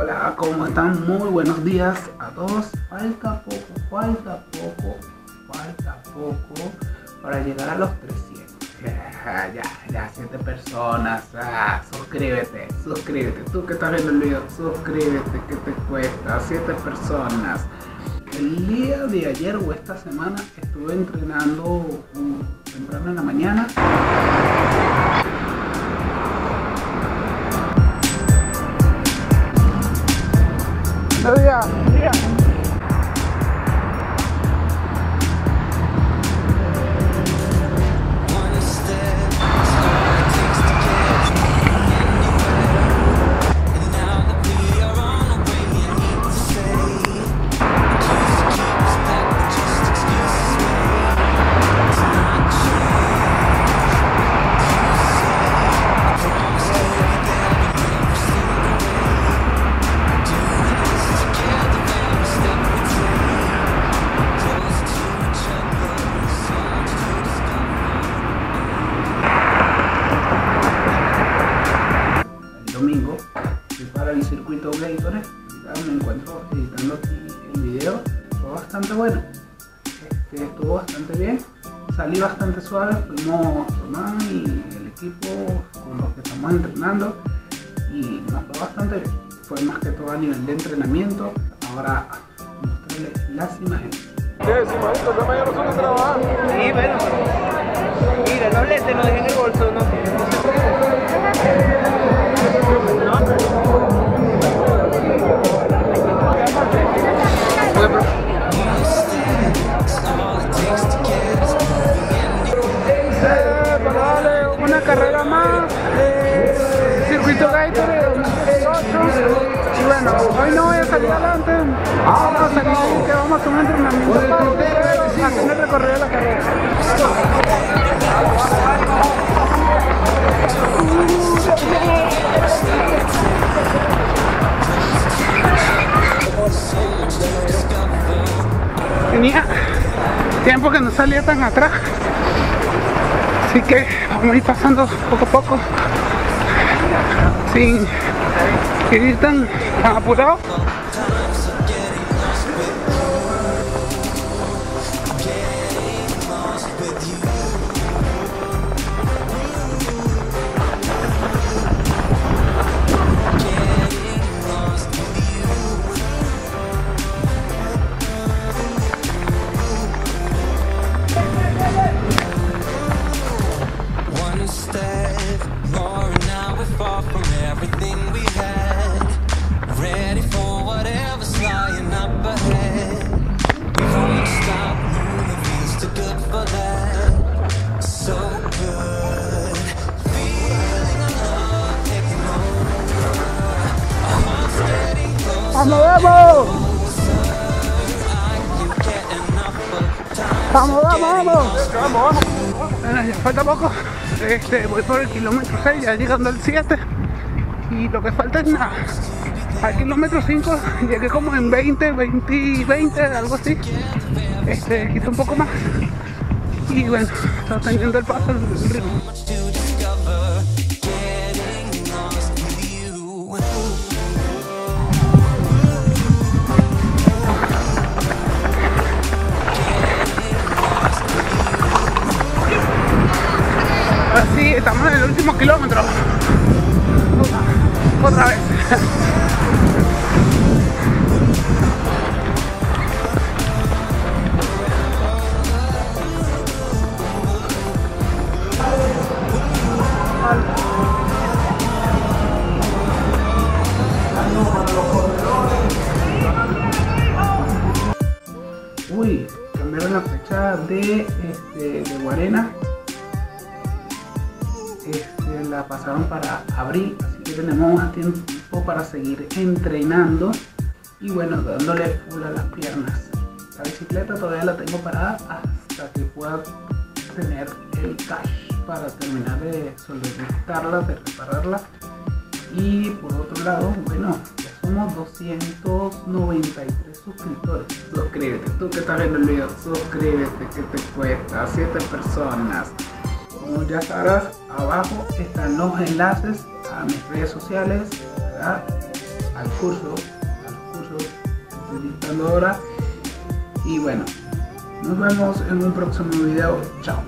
Hola, ¿cómo están? Muy buenos días a todos. Falta poco, falta poco, falta poco para llegar a los 300. Ya, ya, 7 personas. Ah, suscríbete, suscríbete. Tú que estás viendo el video, suscríbete, que te cuesta. 7 personas. El día de ayer o esta semana estuve entrenando um, temprano en la mañana. Día, día. Circuito ahorita me encuentro editando aquí el video. Fue bastante bueno. Este, estuvo bastante bien. Salí bastante suave fuimos Román y el equipo con los que estamos entrenando y nos fue bastante bien. Fue más que todo a nivel de entrenamiento. Ahora mostrarles las imágenes. Sí, bueno, pero- Mira, los lentes los dejé en el bolso, no, no se circuito Gatorade 2018 y bueno, hoy no voy a salir adelante vamos a salir que vamos a un entrenamiento para hacer el recorrido de la carrera tenía tiempo que no salía tan atrás. Así que vamos a ir pasando poco a poco sin ir tan, tan apurado. One getting closer. ¡Vamos, vamos! ¡Vamos, vamos, vamos! Bueno, ya falta poco. Este, voy por el kilómetro 6, ya llegando al 7. Y lo que falta es nada. Al kilómetro 5 llegué como en 20, 20, 20, algo así. Este, quizá un poco más. Y bueno, está teniendo el paso, el ritmo. Estamos en el último kilómetro. Otra vez. Uy, cambiaron la fecha de, este, de Guarena este, la pasaron para abril, así que tenemos tiempo para seguir entrenando y bueno, dándole full a las piernas. La bicicleta todavía la tengo parada hasta que pueda tener el cash para terminar de solicitarla, de repararla. Y por otro lado, bueno, ya somos 293 suscriptores. Suscríbete, tú que estás viendo el video, suscríbete, que te cuesta 7 personas. Como ya sabrás, abajo están los enlaces a mis redes sociales, al curso, a los cursos que estoy dictando ahora. Y bueno, nos vemos en un próximo video. Chao.